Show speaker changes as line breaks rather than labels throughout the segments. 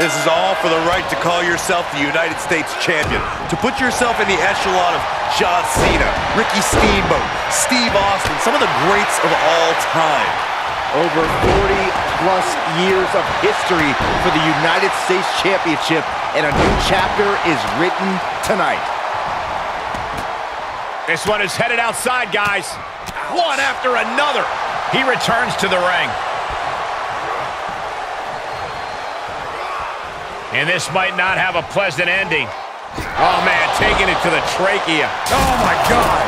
This is all for the right to call yourself the United States Champion. To put yourself in the echelon of John Cena, Ricky Steamboat, Steve Austin, some of the greats of all time.
Over 40 plus years of history for the United States Championship, and a new chapter is written tonight.
This one is headed outside, guys. One after another. He returns to the ring. And this might not have a pleasant ending. Oh, man, taking it to the trachea.
Oh, my God.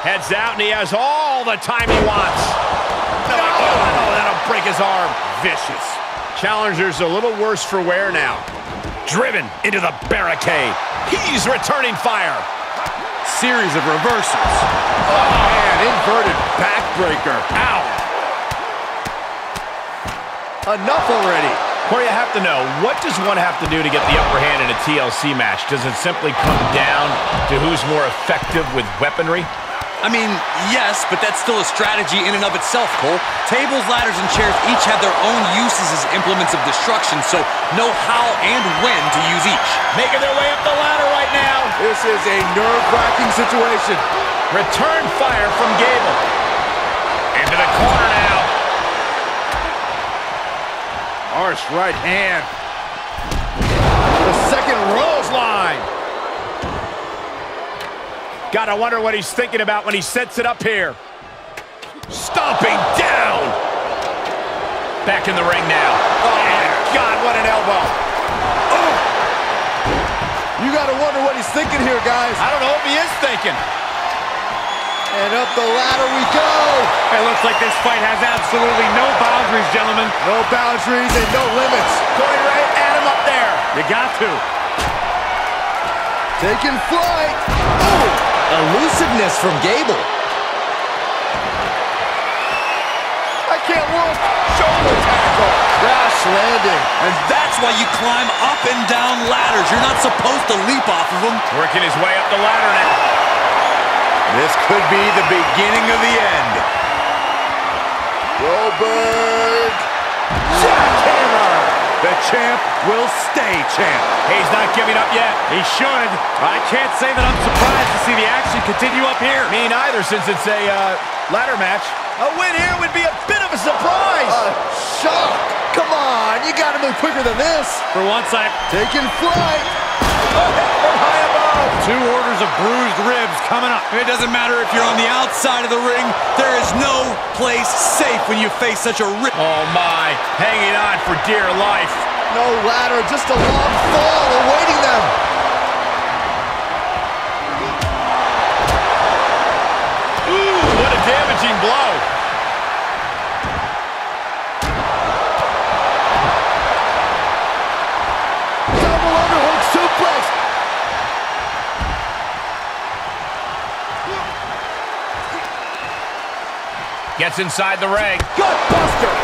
Heads out, and he has all the time he wants. No, oh, that'll break his arm. Vicious. Challenger's a little worse for wear now. Driven into the barricade. He's returning fire.
Series of reversals.
Oh, man, inverted backbreaker.
Ow.
Enough already.
Corey, I have to know, what does one have to do to get the upper hand in a TLC match? Does it simply come down to who's more effective with weaponry?
I mean, yes, but that's still a strategy in and of itself, Cole. Tables, ladders, and chairs each have their own uses as implements of destruction, so know how and when to use each.
Making their way up the ladder right now.
This is a nerve-wracking situation.
Return fire from Gable. Into the corner now.
Harsh right hand. The second rose line.
Gotta wonder what he's thinking about when he sets it up here. Stomping down. Back in the ring now. Oh, my God, what an elbow.
Oh. You gotta wonder what he's thinking here, guys.
I don't know if he is thinking.
And up the ladder we go.
It looks like this fight has absolutely no boundaries, gentlemen.
No boundaries and no limits.
Going right at him up there.
You got to.
Taking flight. Oh!
Elusiveness from Gable.
I can't look. Shoulder tackle. Crash landing.
And that's why you climb up and down ladders. You're not supposed to leap off of them.
Working his way up the ladder now.
This could be the beginning of the end.
Goldberg. Jackhammer.
The champ will stay champ.
He's not giving up yet.
He should. I can't say that I'm surprised to see the action continue up here.
Me neither, since it's a uh, ladder match. A win here would be a bit of a surprise.
A shock. Come on, you gotta move quicker than this.
For once, I...
Taking flight.
From high above.
Two orders of bruised ribs coming up.
It doesn't matter if you're on the outside of the ring. There is no place safe when you face such a rip.
Oh, my. Hanging on for dear life.
No ladder, just a long
Gets inside the ring.
Gutbuster.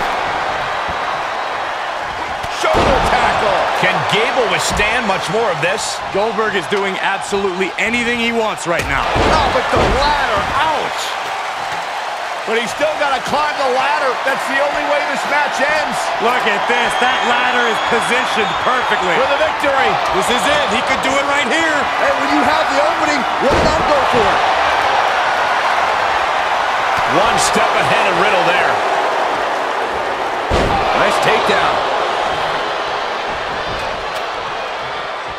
Shoulder tackle.
Can Gable withstand much more of this?
Goldberg is doing absolutely anything he wants right now.
Oh, but the ladder. Ouch.
But he's still got to climb the ladder. That's the only way this match ends.
Look at this. That ladder is positioned perfectly.
For the victory.
This is it. He could do it right here.
And when you have the opening, why not go for it?
One step ahead of Riddle there.
Nice takedown.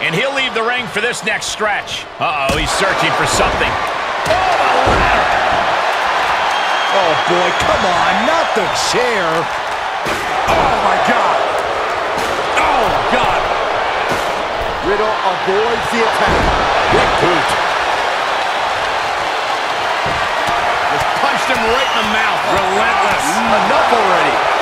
And he'll leave the ring for this next stretch. Uh-oh, he's searching for something. Oh, the ladder!
Oh, boy, come on, not the chair.
Oh, my God! Oh, God!
Riddle avoids the attack.
Big boot. Just punched him right in the mouth. Relentless.
Enough already.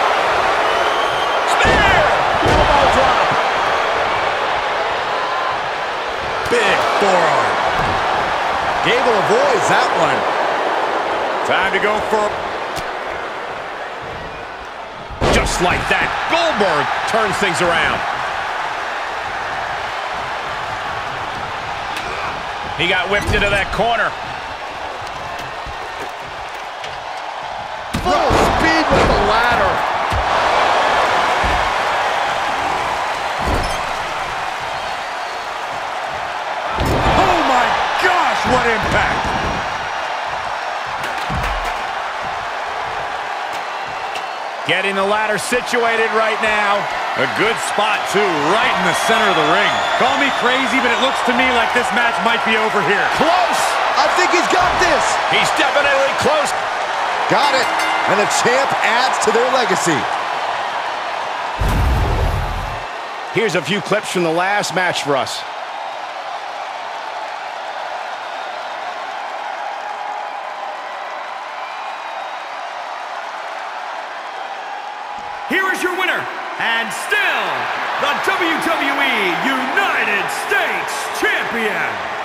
Forearm.
Gable avoids that one.
Time to go for...
Just like that, Goldberg turns things around. He got whipped into that corner.
Full
Getting the ladder situated right now.
A good spot, too, right in the center of the ring. Call me crazy, but it looks to me like this match might be over here.
Close.
I think he's got this.
He's definitely close.
Got it. And the champ adds to their legacy.
Here's a few clips from the last match for us.
Here is your winner, and still the WWE United States Champion,